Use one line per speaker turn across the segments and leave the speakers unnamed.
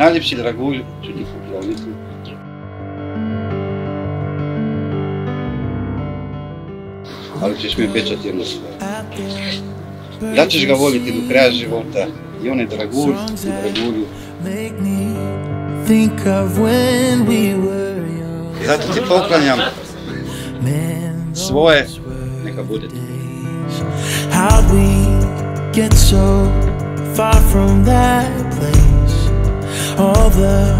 Najljepši dragulj ću ti pokloniti. Ali ćeš mi obećati jednu stvar. Da ćeš ga voliti do kraja života i on je dragulj u dragulju. Zato ti poklanjam svoje, neka bude ti.
how we get so far from that place. All the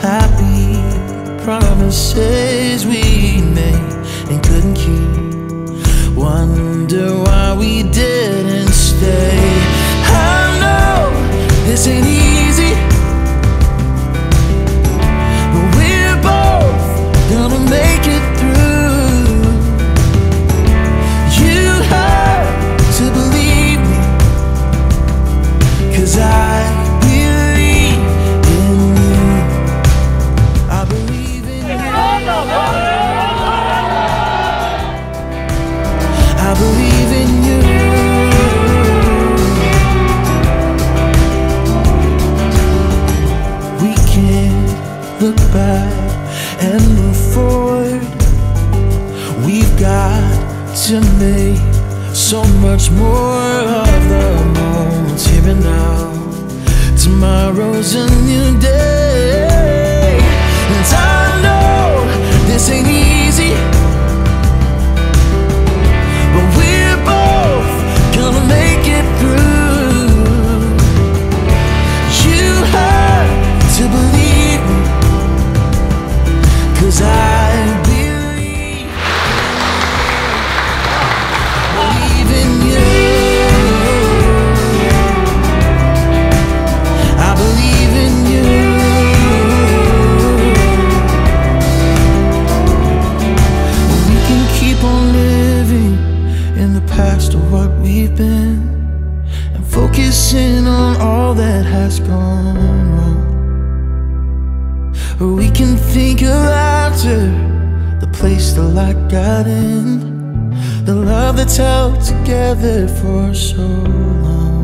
happy promises we made and couldn't keep. Wonder why we didn't stay. I know this ain't easy. But we're both gonna make it through. You have to believe me, cause I look back and move forward. We've got to make so much more of the moments here and now. Tomorrow's a new day, and I know this ain't easy. All that has gone wrong. We can think of after the place the light got in, the love that's held together for so long.